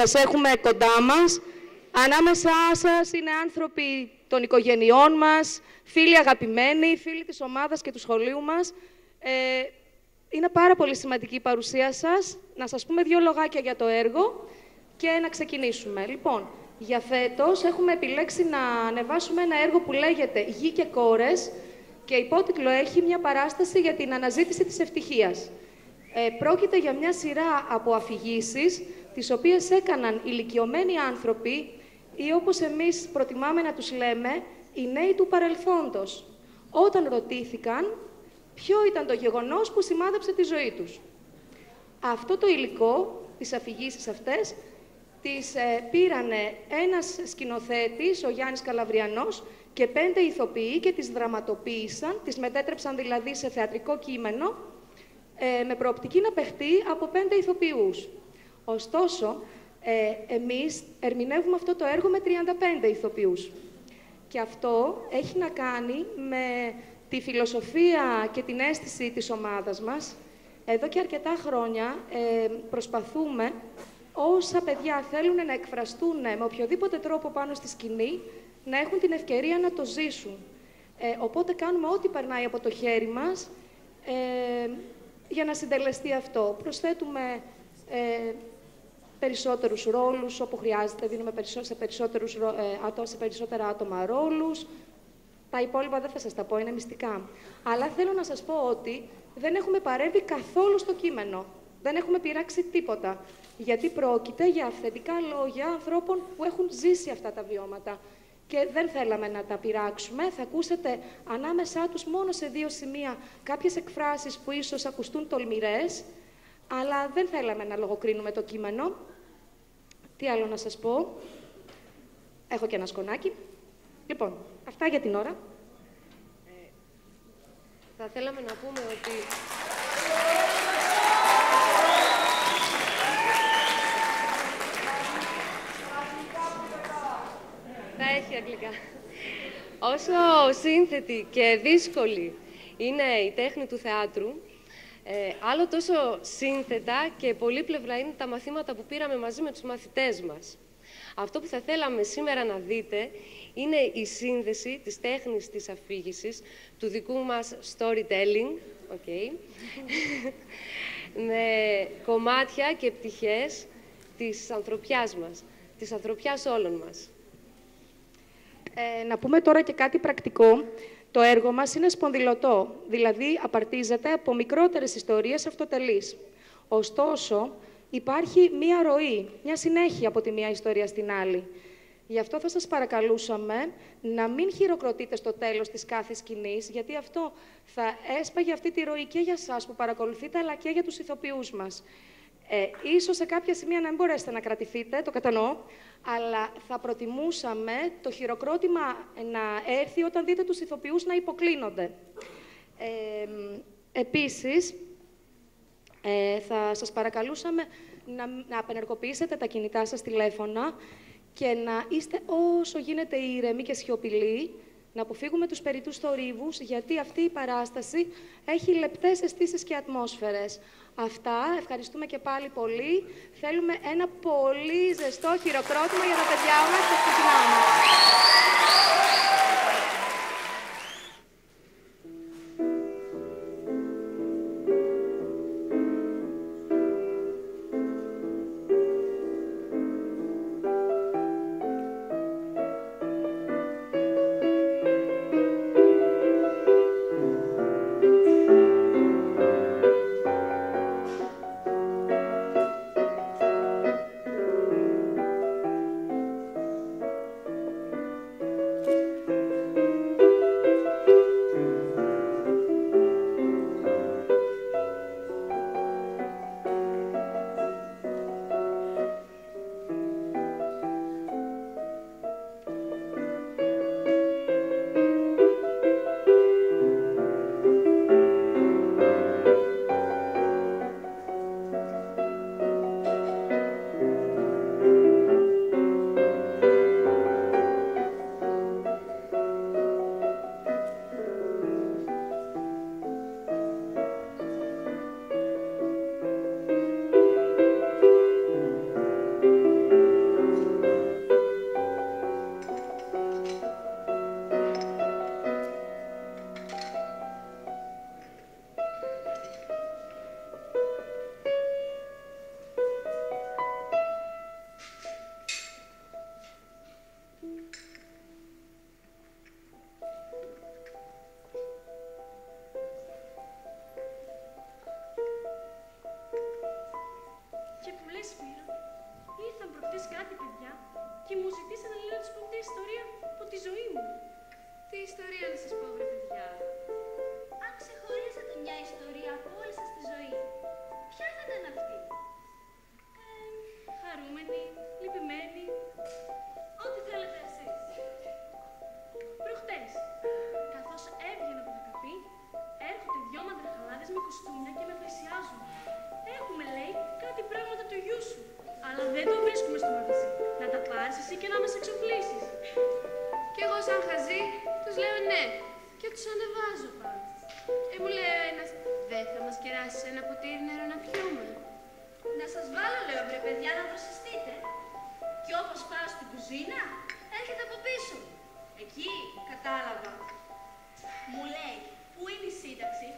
που σας έχουμε κοντά μας. Ανάμεσά σας είναι άνθρωποι των οικογενειών μας, φίλοι αγαπημένοι, φίλοι της ομάδας και του σχολείου μας. Ε, είναι πάρα πολύ σημαντική η παρουσία σας. Να σας πούμε δύο λογάκια για το έργο και να ξεκινήσουμε. Λοιπόν, για φέτος έχουμε επιλέξει να ανεβάσουμε ένα έργο που λέγεται «Γη και κόρες» και υπότιτλο έχει μια παράσταση για την αναζήτηση της ευτυχίας. Ε, πρόκειται για μια σειρά από αφηγήσεις, τις οποίες έκαναν ηλικιωμένοι άνθρωποι ή όπως εμείς προτιμάμε να τους λέμε, οι νέοι του παρελθόντος, όταν ρωτήθηκαν ποιο ήταν το γεγονός που σημάδεψε τη ζωή τους. Αυτό το υλικό, τις αφηγήσεις αυτές, τις ε, πήρανε ένας σκηνοθέτης, ο Γιάννης Καλαβριανός, και πέντε ηθοποιοί και τις δραματοποίησαν, τις μετέτρεψαν δηλαδή σε θεατρικό κείμενο, ε, με προοπτική να παιχτεί από πέντε ηθοποιούς. Ωστόσο, ε, εμείς ερμηνεύουμε αυτό το έργο με 35 ηθοποιούς. Και αυτό έχει να κάνει με τη φιλοσοφία και την αίσθηση της ομάδας μας. Εδώ και αρκετά χρόνια ε, προσπαθούμε όσα παιδιά θέλουν να εκφραστούν με οποιοδήποτε τρόπο πάνω στη σκηνή, να έχουν την ευκαιρία να το ζήσουν. Ε, οπότε κάνουμε ό,τι περνάει από το χέρι μας ε, για να συντελεστεί αυτό. Προσθέτουμε ε, περισσότερους ρόλους όπου χρειάζεται, δίνουμε σε, περισσότερους, ε, σε περισσότερα άτομα ρόλους. Τα υπόλοιπα δεν θα σας τα πω, είναι μυστικά. Αλλά θέλω να σας πω ότι δεν έχουμε παρέμβει καθόλου στο κείμενο. Δεν έχουμε πειράξει τίποτα. Γιατί πρόκειται για αυθεντικά λόγια ανθρώπων που έχουν ζήσει αυτά τα βιώματα. Και δεν θέλαμε να τα πειράξουμε. Θα ακούσετε ανάμεσά τους μόνο σε δύο σημεία κάποιες εκφράσεις που ίσως ακουστούν τολμηρές, αλλά δεν θέλαμε να λογοκρίνουμε το κείμενο. Τι άλλο να σας πω; Έχω και ένα σκονάκι. Λοιπόν, αυτά για την ώρα. Ε, θα θέλαμε να πούμε ότι... Θα έχει αγγλικά. Όσο σύνθετη και δύσκολη είναι η τέχνη του θεάτρου, ε, άλλο τόσο σύνθετα και πολύπλευρα είναι τα μαθήματα που πήραμε μαζί με τους μαθητές μας. Αυτό που θα θέλαμε σήμερα να δείτε είναι η σύνδεση της τέχνης της αφήγησης, του δικού μας storytelling, okay, με κομμάτια και πτυχές της ανθρωπιάς μας, της ανθρωπιάς όλων μας. Ε, να πούμε τώρα και κάτι πρακτικό. Το έργο μας είναι σπονδυλωτό, δηλαδή απαρτίζεται από μικρότερες ιστορίες αυτοτελείς. Ωστόσο, υπάρχει μία ροή, μια συνέχεια από τη μία ιστορία στην άλλη. Γι' αυτό θα σας παρακαλούσαμε να μην χειροκροτείτε στο τέλος της κάθε σκηνής, γιατί αυτό θα έσπαγε αυτή τη ροή και για σας που παρακολουθείτε, αλλά και για τους ηθοποιούς μας. Ε, ίσως σε κάποια σημεία να μην μπορέσετε να κρατηθείτε, το κατανοώ, αλλά θα προτιμούσαμε το χειροκρότημα να έρθει όταν δείτε τους ηθοποιούς να υποκλίνονται. Ε, επίσης, ε, θα σας παρακαλούσαμε να, να απενεργοποιήσετε τα κινητά σας τηλέφωνα και να είστε όσο γίνεται ήρεμοι και σιωπηλοί, να αποφύγουμε τους περιτούς θορύβους, γιατί αυτή η παράσταση έχει λεπτές αισθήσεις και ατμόσφαιρες. Αυτά, ευχαριστούμε και πάλι πολύ. Θέλουμε ένα πολύ ζεστό χειροκρότημα για τα παιδιά μας και ξεκινάμε. Εσύ και να μας εξοπλίσεις. Κι εγώ σαν χαζή, τους λέω ναι και τους ανεβάζω πάνω. Ε, μου λέει ο ένας, δεν θα μας κεράσεις ένα ποτήρι νερό να πιούμε. Να σας βάλω, λέω, βρε παιδιά, να δροσιστείτε. Και όπως πάω στην κουζίνα, έρχεται από πίσω. Εκεί, κατάλαβα. Μου λέει, πού είναι η σύνταξη,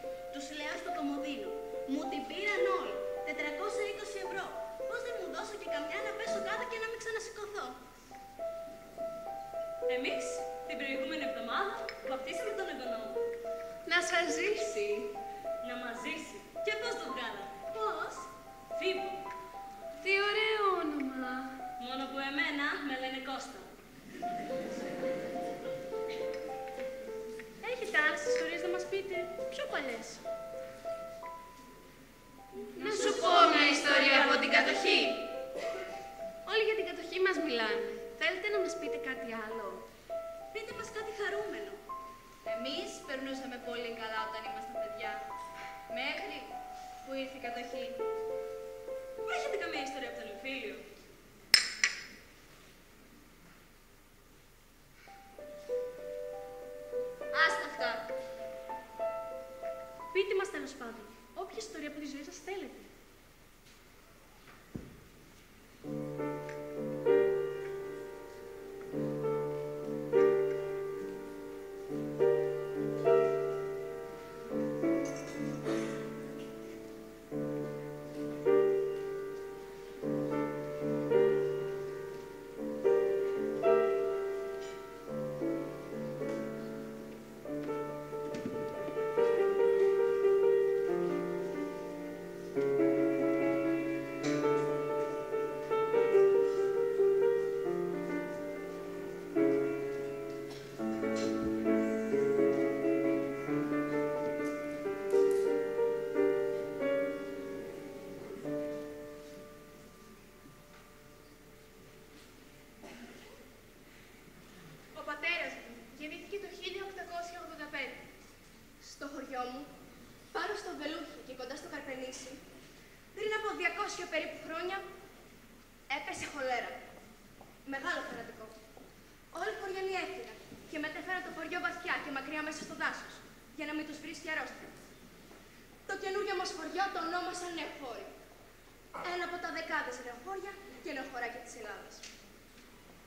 από τα δεκάδες νεοχώρια και νεοχωράκια της Ελλάδα.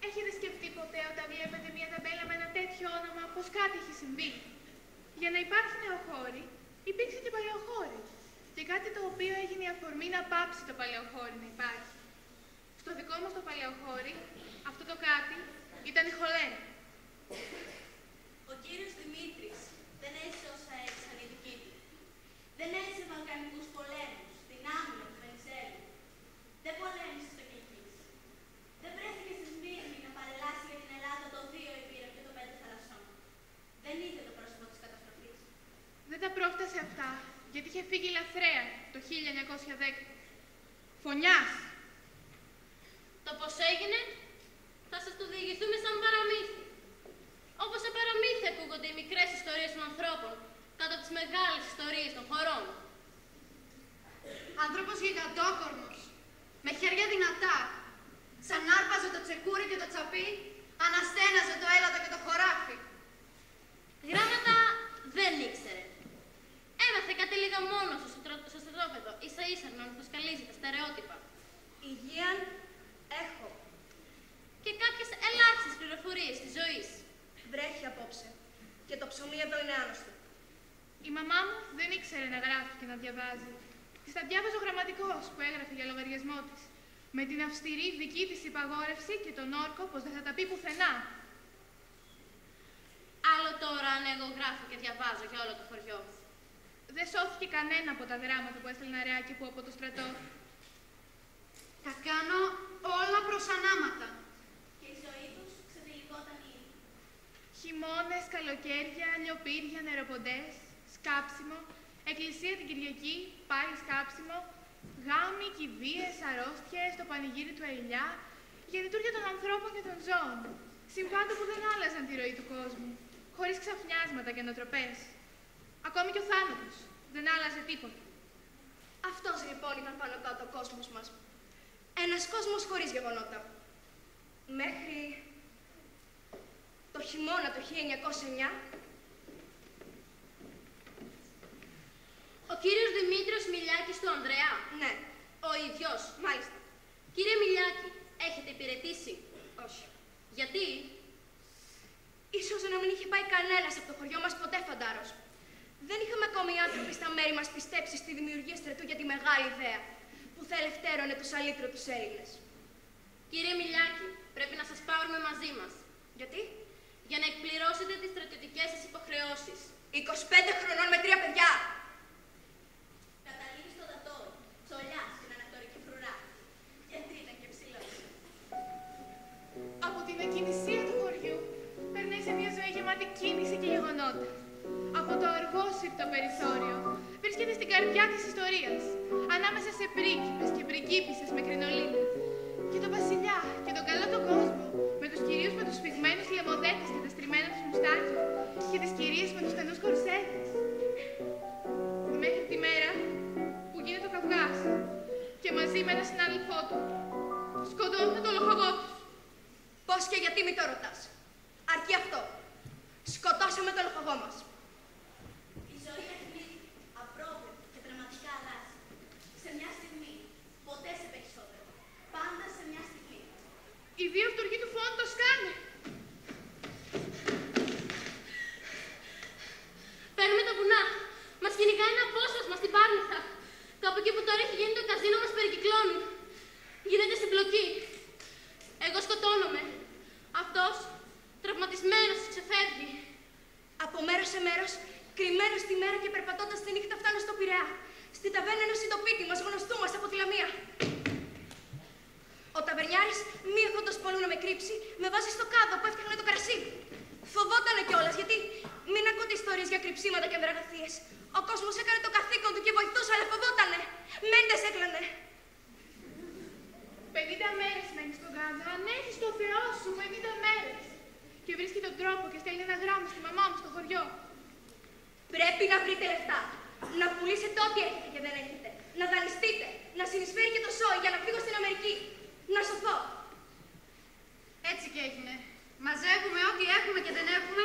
Έχετε σκεφτεί ποτέ όταν βλέπετε μια ταμπέλα με ένα τέτοιο όνομα πως κάτι έχει συμβεί; Για να υπάρχει νεοχώρη, υπήρξε και παλαιοχώρη. Και κάτι το οποίο έγινε η αφορμή να πάψει το παλαιοχώρη να υπάρχει. Στο δικό μας το παλαιοχώρη, αυτό το κάτι ήταν η χολέρα. Ο κύριος Δημήτρης δεν έζησε όσα έζησαν οι δικοί του. Δεν έζησε βαλκανικούς πολέμους, την άμυνα του Βενιζέλου. Δεν πολέμησε στο Κιλκής. Δεν βρέθηκε στη Σμύρνη να παρελάσει για την Ελλάδα το δύο επίρρεπ και το πέντε θαλασσών. Δεν είδε το πρόσωπο της καταστροφής. Δεν τα πρόφτασε αυτά, γιατί είχε φύγει λαθρέα το 1910. Φωνιάς! Το πώς έγινε, θα σας το διηγηθούμε σαν παραμύθι. Όπως σε παραμύθι ακούγονται οι μικρές ιστορίες των ανθρώπων, κάτω από τις μεγάλες ιστορίες των χωρών. Άνθρωπος γιγαντόκορμος, με χέρια δυνατά, σαν άρπαζε το τσεκούρι και το τσαπί, αναστέναζε το έλατο και το χωράφι. Γράμματα δεν ήξερε. Έμαθε κάτι λίγα μόνο στο, στρο- στο στρατόπεδο, ίσα ίσα να αναθοσκαλίζει τα στερεότυπα. Υγείαν έχω. Και κάποιες ελάχιστες πληροφορίες της ζωής. Βρέχει απόψε. Και το ψωμί εδώ είναι άνοστο. Η μαμά μου δεν ήξερε να γράφει και να διαβάζει. Της τα διάβαζε ο γραμματικός που έγραφε για λογαριασμό της. Με την αυστηρή δική της υπαγόρευση και τον όρκο πως δεν θα τα πει πουθενά. Άλλο τώρα αν εγώ γράφω και διαβάζω για όλο το χωριό. Δεν σώθηκε κανένα από τα γράμματα που έστελνε αρεάκι που από το στρατό. Τα κάνω όλα προς ανάματα. Και η ζωή τους ξετυλικόταν ήδη. Χειμώνες, καλοκαίρια, λιοπύρια, νεροποντές, σκάψιμο, εκκλησία την Κυριακή, πάλι σκάψιμο, γάμοι, κηδείες, αρρώστιες, το πανηγύρι του Αηλιά, η γεννητούρια των ανθρώπων και των ζώων. Συμπάντα που δεν άλλαζαν τη ροή του κόσμου, χωρίς ξαφνιάσματα και νοτροπές. Ακόμη και ο θάνατος δεν άλλαζε τίποτα. Αυτός λοιπόν ήταν πάνω κάτω ο κόσμος μας. Ένας κόσμος χωρίς γεγονότα. Μέχρι το χειμώνα το 1909 Ο κύριος Δημήτριος Μιλιάκης του Ανδρέα. Ναι, Ο ίδιος. μάλιστα. Κύριε Μιλιάκη, έχετε υπηρετήσει. Όχι. Γιατί; Ίσως να μην είχε πάει κανένας από το χωριό μας ποτέ φαντάρος. Δεν είχαμε ακόμη οι άνθρωποι στα μέρη μας πιστέψει στη δημιουργία στρατού για τη μεγάλη ιδέα που θα ελευθέρωνε τους αλήτρωτους Έλληνες. Κύριε Μιλιάκη, πρέπει να σας πάρουμε μαζί μας. Γιατί; Για να εκπληρώσετε τις στρατιωτικές σας υποχρεώσεις. 25 χρονών με τρία παιδιά. Καταλήγει στο δατόρο. Τσολιά στην ανακτορική φρουρά. Γιατί είναι και ψηλός. Από την ακινησία του χωριού περνάει σε μια ζωή γεμάτη κίνηση και γεγονότα. Από το αργόσυπτο περιθώριο βρίσκεται στην καρδιά της ιστορίας, ανάμεσα σε πρίγκιπες και πριγκίπισσες με κρινολίνα. Και τον βασιλιά και τον καλό τον κόσμο, με τους κυρίους με τους σφιγμένους λεμοδέτες και τα στριμμένα τους μουστάκια και τις κυρίες με τους στενούς κορσέτες. Και γιατί μη το ρωτάς. Αρκεί αυτό. Σκοτώσαμε τον λοχαγό μας. Η ζωή έχει απρόβλεπτη και δραματικά αλλάζει. Σε μια στιγμή, ποτέ σε περισσότερο. Πάντα σε μια στιγμή. Οι δύο αυτούργοι του φόντου το σκάνε. Παίρνουμε τα βουνά. Μας κυνηγάει ένα απόσπασμα στην Πάρνηθα. Κάπου εκεί που τώρα έχει γίνει το καζίνο μας περικυκλώνουν. Γίνεται συμπλοκή. Εγώ σκοτώνομαι. Αυτός, τραυματισμένος, ξεφεύγει. Από μέρο σε μέρο, κρυμμένο στη μέρα και περπατώντα τη νύχτα, φτάνω στο Πειραιά. Στη ταβέρνα ενό συντοπίτη μα, γνωστού μα από τη Λαμία. Ο ταβερνιάρη, μη έχοντα πολλού να με κρύψει, με βάζει στο κάδο που έφτιαχνε το κρασί. Φοβότανε κιόλα, γιατί μην ακούτε ιστορίε για κρυψίματα και βραγαθίε. Ο κόσμο έκανε το καθήκον του και βοηθούσε, αλλά φοβότανε. Μέντε έκλανε. 50 μέρες μένει στον κάδο. Αν έχει το Θεό σου, 50 μέρες. Και βρίσκει τον τρόπο και στέλνει ένα γράμμα στη μαμά μου στο χωριό. Πρέπει να βρείτε λεφτά. Να πουλήσετε ό,τι έχετε και δεν έχετε. Να δανειστείτε. Να συνεισφέρει και το σόι για να φύγω στην Αμερική. Να σωθώ. Έτσι και έγινε. Μαζεύουμε ό,τι έχουμε και δεν έχουμε,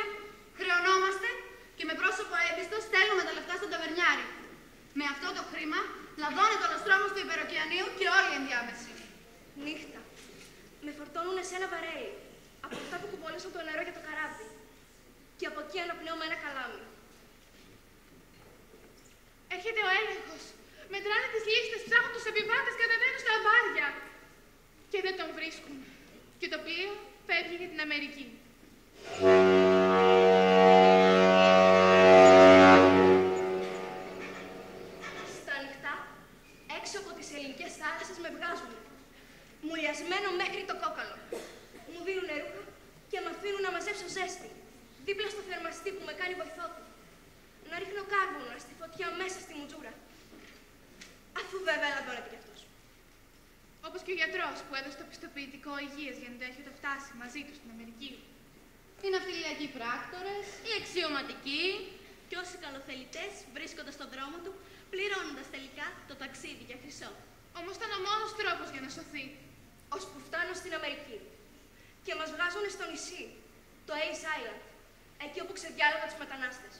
χρεωνόμαστε και με πρόσωπο έμπιστος στέλνουμε τα λεφτά στον ταβερνιάρη. Με αυτό το χρήμα λαδώνει το νοστρόμο του υπεροκεανίου και όλη η ενδιάμεση. Νύχτα. Με φορτώνουν σε ένα βαρέλι. Από αυτά που κουμπώνεσαν το νερό για το καράβι. Και από εκεί αναπνέω με ένα καλάμι. Έρχεται ο έλεγχος. Μετράνε τις λίστες, ψάχνουν τους επιβάτες, κατεβαίνουν στα αμπάρια. Και δεν τον βρίσκουν. Και το πλοίο φεύγει για την Αμερική. Στα ανοιχτά, έξω από τις ελληνικές θάλασσες με βγάζουν. Μουλιασμένο μέχρι το κόκαλο. Μου δίνουν ρούχα και με αφήνουν να μαζέψω ζέστη. Δίπλα στο θερμαστή που με κάνει βοηθό του. Να ρίχνω κάρβουνα στη φωτιά μέσα στη μουτζούρα. Αφού βέβαια λαδώνεται κι αυτός. Όπως και ο γιατρός που έδωσε το πιστοποιητικό υγείας για να το έχει φτάσει μαζί του στην Αμερική. Οι ναυτιλιακοί πράκτορες, Οι αξιωματικοί. Και όσοι καλοθελητές βρίσκονται στον δρόμο του, πληρώνοντας τελικά το ταξίδι για χρυσό. Όμως ήταν ο μόνος τρόπος για να σωθεί. Ώσπου φτάνω στην Αμερική. Και μας βγάζουν στο νησί, το Ace Island. Εκεί όπου ξεδιάλογα τους μετανάστες.